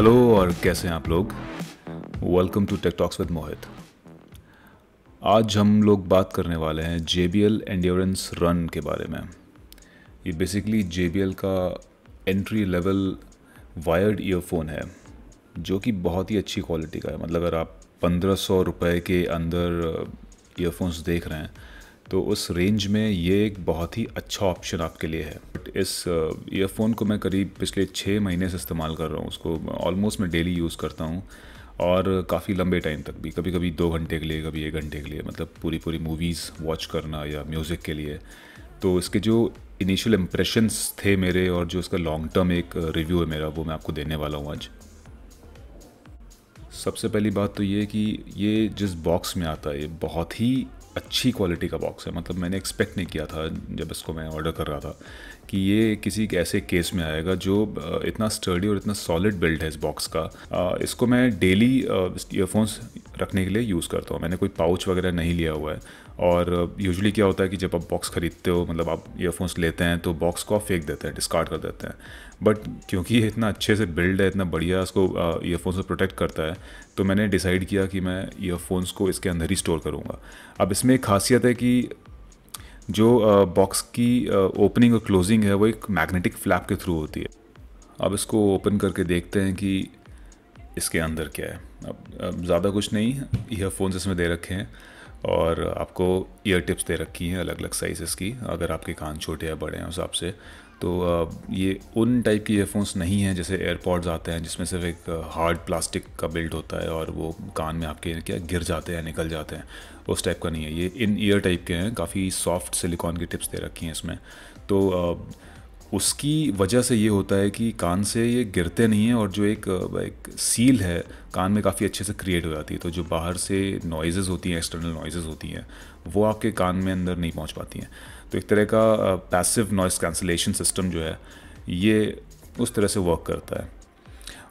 Hello और कैसे हैं आप लोग? Welcome to tech talks with Mohit आज हम लोग बात करने वाले हैं J B L endurance run के बारे में। ये बेसिकली जे बी एल का एंट्री लेवल वायर्ड ईयरफोन है, जो कि बहुत ही अच्छी क्वालिटी का है। मतलब अगर आप पंद्रह सौ रुपये के अंदर ईयरफोन्स देख रहे हैं तो उस रेंज में ये एक बहुत ही अच्छा ऑप्शन आपके लिए है। इस ईयरफोन को मैं करीब पिछले छः महीने से इस्तेमाल कर रहा हूँ, उसको ऑलमोस्ट मैं डेली यूज़ करता हूँ और काफ़ी लंबे टाइम तक भी कभी कभी दो घंटे के लिए, कभी एक घंटे के लिए मतलब पूरी पूरी मूवीज़ वॉच करना या म्यूज़िक के लिए। तो इसके जो इनिशियल इम्प्रेशंस थे मेरे और जो इसका लॉन्ग टर्म एक रिव्यू है मेरा, वो मैं आपको देने वाला हूँ आज। सबसे पहली बात तो ये कि ये जिस बॉक्स में आता है, ये बहुत ही अच्छी क्वालिटी का बॉक्स है। मतलब मैंने एक्सपेक्ट नहीं किया था जब इसको मैं ऑर्डर कर रहा था कि ये किसी ऐसे केस में आएगा जो इतना स्टर्डी और इतना सॉलिड बिल्ड है इस बॉक्स का। इसको मैं डेली ईयरफोन्स रखने के लिए यूज़ करता हूँ। मैंने कोई पाउच वगैरह नहीं लिया हुआ है। और यूजुअली क्या होता है कि जब आप बॉक्स ख़रीदते हो मतलब आप ईयरफोन्स लेते हैं तो बॉक्स को आप फेंक देते हैं डिस्कार्ड कर देते हैं। बट क्योंकि ये इतना अच्छे से बिल्ड है, इतना बढ़िया उसको ईयरफोन से प्रोटेक्ट करता है तो मैंने डिसाइड किया कि मैं ईयरफोन्स को इसके अंदर ही स्टोर करूँगा। अब इसमें एक खासियत है कि जो बॉक्स की ओपनिंग और क्लोजिंग है, वो एक मैग्नेटिक फ्लैप के थ्रू होती है। अब इसको ओपन करके देखते हैं कि इसके अंदर क्या है? अब ज़्यादा कुछ नहीं ईयरफोन्स इसमें दे रखे हैं और आपको ईयर टिप्स दे रखी हैं अलग अलग साइज़ की, अगर आपके कान छोटे या बड़े हैं उस हिसाब से। तो ये उन टाइप की ईयरफोन्स नहीं हैं जैसे एयरपॉड्स आते हैं जिसमें सिर्फ़ एक हार्ड प्लास्टिक का बिल्ड होता है और वो कान में आपके क्या गिर जाते हैं, निकल जाते हैं, उस टाइप का नहीं है। ये इन ईयर टाइप के हैं, काफ़ी सॉफ्ट सिलिकॉन की टिप्स दे रखी हैं इसमें। तो उसकी वजह से ये होता है कि कान से ये गिरते नहीं हैं और जो एक एक सील है, कान में काफ़ी अच्छे से क्रिएट हो जाती है। तो जो बाहर से नॉइज़ होती हैं एक्सटर्नल नॉइज़ होती हैं, वो आपके कान में अंदर नहीं पहुँच पाती हैं। तो एक तरह का पैसिव नॉइस कैंसिलेशन सिस्टम जो है, ये उस तरह से वर्क करता है।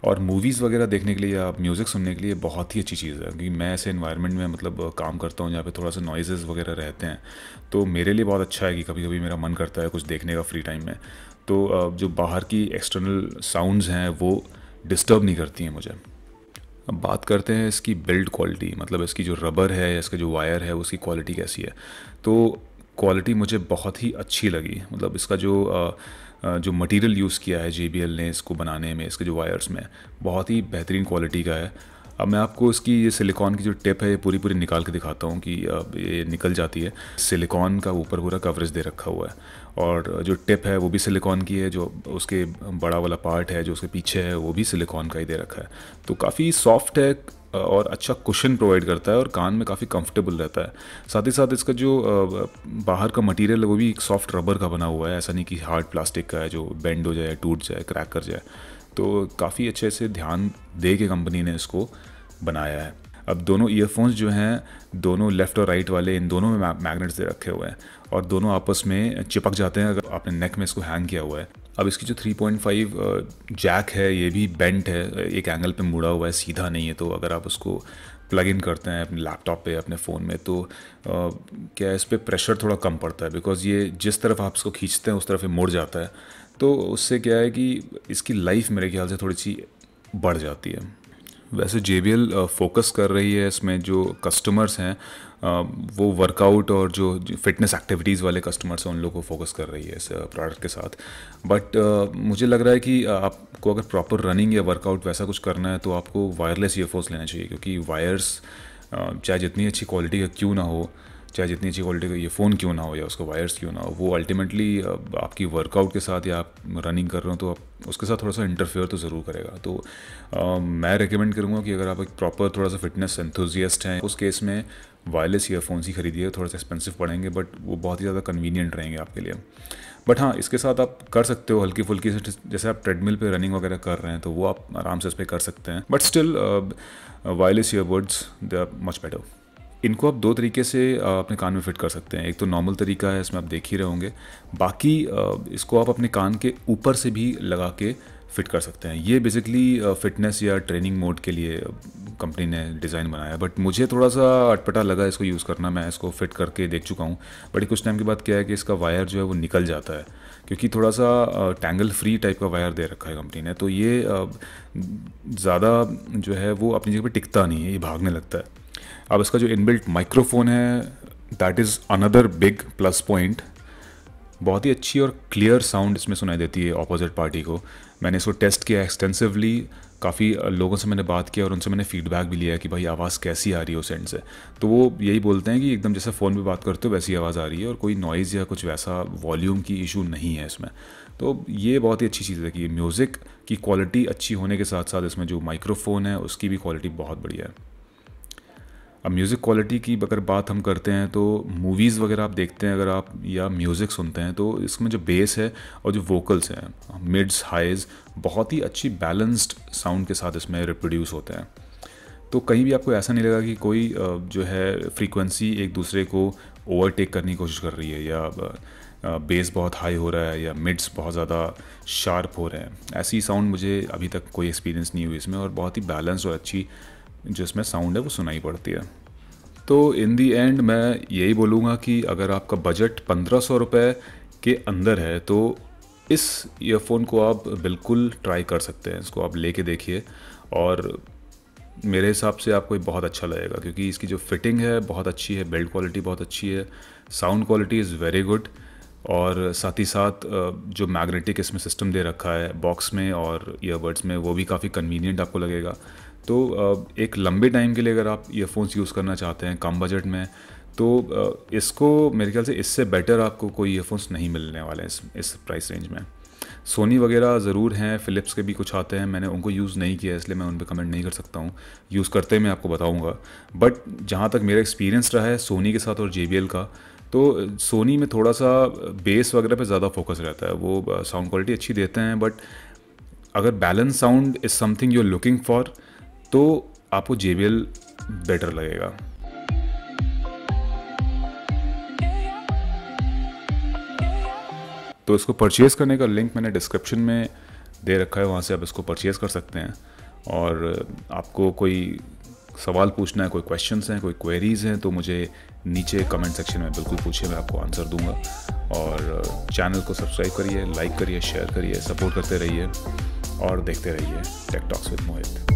और मूवीज़ वगैरह देखने के लिए या म्यूज़िक सुनने के लिए बहुत ही अच्छी चीज़ है, क्योंकि मैं ऐसे इन्वायरमेंट में मतलब काम करता हूँ, जहाँ पे थोड़ा सा नॉइज़ वगैरह रहते हैं तो मेरे लिए बहुत अच्छा है कि कभी कभी मेरा मन करता है कुछ देखने का फ्री टाइम में। तो जो बाहर की एक्सटर्नल साउंड्स हैं, वो डिस्टर्ब नहीं करती हैं मुझे। अब बात करते हैं इसकी बिल्ड क्वालिटी मतलब इसकी जो रबर है इसका जो वायर है, उसकी क्वालिटी कैसी है। तो क्वालिटी मुझे बहुत ही अच्छी लगी मतलब इसका जो जो मटेरियल यूज़ किया है जेबीएल ने इसको बनाने में, इसके जो वायर्स में, बहुत ही बेहतरीन क्वालिटी का है। अब मैं आपको इसकी ये सिलिकॉन की जो टिप है, ये पूरी पूरी निकाल के दिखाता हूँ कि अब ये निकल जाती है। सिलिकॉन का ऊपर पूरा कवरेज दे रखा हुआ है। और जो टिप है, वो भी सिलिकॉन की है, जो उसके बड़ा वाला पार्ट है, जो उसके पीछे है, वो भी सिलिकॉन का ही दे रखा है। तो काफ़ी सॉफ्ट है और अच्छा कुशन प्रोवाइड करता है और कान में काफ़ी कंफर्टेबल रहता है। साथ ही साथ इसका जो बाहर का मटेरियल है, वो भी एक सॉफ्ट रबर का बना हुआ है। ऐसा नहीं कि हार्ड प्लास्टिक का है, जो बेंड हो जाए, टूट जाए क्रैक कर जाए। तो काफ़ी अच्छे से ध्यान दे के कंपनी ने इसको बनाया है। अब दोनों ईयरफोन्स जो हैं, दोनों लेफ़्ट और राइट वाले, इन दोनों में मैग्नेट्स दे रखे हुए हैं। और दोनों आपस में चिपक जाते हैं, अगर आपने नेक में इसको हैंग किया हुआ है। अब इसकी जो 3.5 जैक है ये भी बेंट है एक एंगल पे मुड़ा हुआ है सीधा नहीं है तो अगर आप उसको प्लग इन करते हैं अपने लैपटॉप पे अपने फ़ोन में तो आ, क्या इस पर प्रेशर थोड़ा कम पड़ता है? बिकॉज़ ये जिस तरफ़ आप इसको खींचते हैं उस तरफ़ ये मुड़ जाता है। तो उससे क्या है कि इसकी लाइफ मेरे ख्याल से थोड़ी सी बढ़ जाती है। वैसे जे बी एल फोकस कर रही है इसमें जो कस्टमर्स हैं वो वर्कआउट और जो फिटनेस एक्टिविटीज़ वाले कस्टमर्स हैं, उन लोगों को फोकस कर रही है इस प्रोडक्ट के साथ। बट मुझे लग रहा है कि आपको अगर प्रॉपर रनिंग या वर्कआउट वैसा कुछ करना है तो आपको वायरलेस ईयरफोन्स लेना चाहिए, क्योंकि वायर्स चाहे जितनी अच्छी क्वालिटी का क्यों ना हो चाहे जितनी अच्छी क्वालिटी का ये फ़ोन क्यों ना हो या उसका वायर्स क्यों ना हो वो अल्टीमेटली आपकी वर्कआउट के साथ या आप रनिंग कर रहे हो तो आप उसके साथ थोड़ा सा इंटरफेयर तो ज़रूर करेगा। तो आ, मैं रिकमेंड करूँगा कि अगर आप एक प्रॉपर थोड़ा सा फिटनेस एंथोजियस्ट हैं उस केस में वायरलेस ईयरफोन्स ही खरीदिए थोड़ा सा एक्सपेंसिव पड़ेंगे बट वो बहुत ही ज़्यादा कन्वीनियंट रहेंगे आपके लिए। बट हाँ इसके साथ आप कर सकते हो हल्की फुल्की जैसे आप ट्रेडमिल पे रनिंग वगैरह कर रहे हैं तो वो आप आराम से इस पर कर सकते हैं। But still wireless earbuds they are much better इनको आप दो तरीके से अपने कान में फिट कर सकते हैं। एक तो नॉर्मल तरीका है, इसमें आप देख ही रहे होंगे। बाकी इसको आप अपने कान के ऊपर से भी लगा के फिट कर सकते हैं। ये बेसिकली फिटनेस या ट्रेनिंग मोड के लिए कंपनी ने डिज़ाइन बनाया। बट मुझे थोड़ा सा अटपटा लगा इसको यूज़ करना, मैं इसको फिट करके देख चुका हूँ। बट कुछ टाइम के बाद क्या है कि इसका वायर जो है वो निकल जाता है। क्योंकि थोड़ा सा टैंगल फ्री टाइप का वायर दे रखा है कंपनी ने। तो ये ज़्यादा जो है वो अपनी जगह पर टिकता नहीं है, ये भागने लगता है। अब इसका जो इनबिल्ट माइक्रोफोन है that is another big plus point बहुत ही अच्छी और क्लियर साउंड इसमें सुनाई देती है अपोजिट पार्टी को। मैंने इसको टेस्ट किया एक्सटेंसिवली काफ़ी लोगों से मैंने बात किया और उनसे मैंने फीडबैक भी लिया कि भाई आवाज़ कैसी आ रही है उस एंड से। तो वो यही बोलते हैं कि एकदम जैसे फ़ोन पे बात करते हो वैसी आवाज़ आ रही है और कोई नॉइज़ या कुछ वैसा वॉल्यूम की इशू नहीं है इसमें। तो ये बहुत ही अच्छी चीज़ है कि म्यूज़िक की क्वालिटी अच्छी होने के साथ साथ इसमें जो माइक्रोफोन है, उसकी भी क्वालिटी बहुत बढ़िया है। अब म्यूज़िक क्वालिटी की अगर बात हम करते हैं तो मूवीज़ वगैरह आप देखते हैं, अगर आप, या म्यूज़िक सुनते हैं तो इसमें जो बेस है और जो वोकल्स हैं मिड्स हाइज बहुत ही अच्छी बैलेंस्ड साउंड के साथ इसमें रिप्रोड्यूस होते हैं। तो कहीं भी आपको ऐसा नहीं लगा कि कोई जो है फ्रीक्वेंसी एक दूसरे को ओवरटेक करने की कोशिश कर रही है, या बेस बहुत हाई हो रहा है, या मिड्स बहुत ज़्यादा शार्प हो रहे हैं। ऐसी साउंड मुझे अभी तक कोई एक्सपीरियंस नहीं हुई इसमें, और बहुत ही बैलेंस और अच्छी जिसमें साउंड है, वो सुनाई पड़ती है। तो इन दी एंड मैं यही बोलूँगा कि अगर आपका बजट पंद्रह सौ रुपये के अंदर है तो इस ईयरफोन को आप बिल्कुल ट्राई कर सकते हैं। इसको आप लेके देखिए और मेरे हिसाब से आपको ये बहुत अच्छा लगेगा, क्योंकि इसकी जो फिटिंग है, बहुत अच्छी है बिल्ड क्वालिटी बहुत अच्छी है sound quality is very good और साथ ही साथ जो मैग्नेटिक इसमें सिस्टम दे रखा है बॉक्स में और ईयरबड्स में, वो भी काफ़ी कन्वीनियंट आपको लगेगा। तो एक लंबे टाइम के लिए अगर आप ईयरफोन्स यूज़ करना चाहते हैं, कम बजट में तो इसको मेरे ख्याल से इससे बेटर आपको कोई ईयरफोन्स नहीं मिलने वाले इस इस प्राइस रेंज में। सोनी वगैरह ज़रूर हैं फ़िलिप्स के भी कुछ आते हैं, मैंने उनको यूज़ नहीं किया, इसलिए मैं उन पर कमेंट नहीं कर सकता हूँ। यूज़ करते मैं आपको बताऊँगा। बट जहाँ तक मेरा एक्सपीरियंस रहा है सोनी के साथ और JBL का तो सोनी में थोड़ा सा बेस वगैरह पे ज़्यादा फोकस रहता है। वो साउंड क्वालिटी अच्छी देते हैं बट अगर balance sound is something you are looking for तो आपको JBL बेटर लगेगा। तो इसको परचेज़ करने का लिंक मैंने डिस्क्रिप्शन में दे रखा है, वहाँ से आप इसको परचेज़ कर सकते हैं। और आपको कोई सवाल पूछना है, कोई क्वेश्चंस हैं, कोई क्वेरीज़ हैं तो मुझे नीचे कमेंट सेक्शन में बिल्कुल पूछिए, मैं आपको आंसर दूँगा। और चैनल को सब्सक्राइब करिए लाइक करिए शेयर करिए सपोर्ट करते रहिए और देखते रहिए टेक टॉक्स विद मोहित